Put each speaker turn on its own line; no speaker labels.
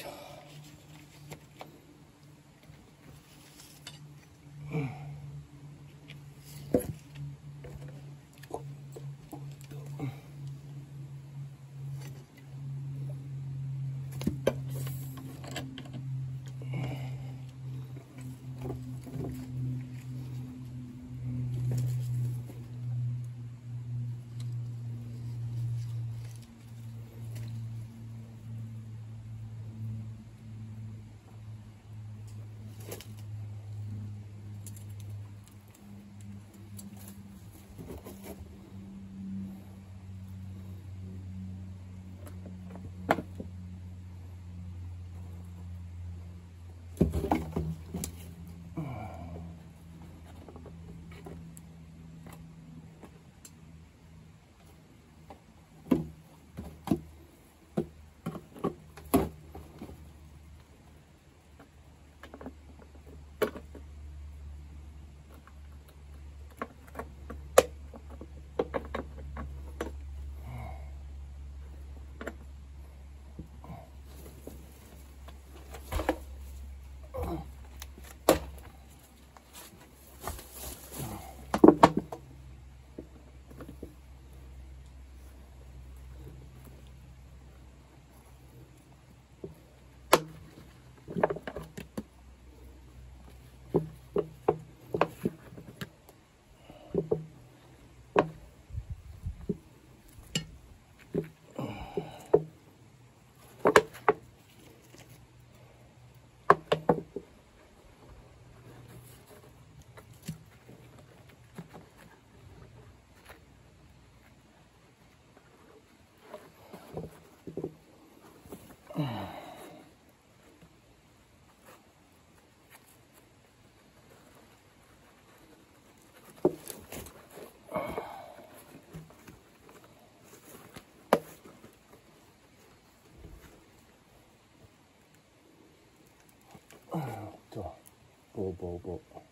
주십시오. と。ボーボーボー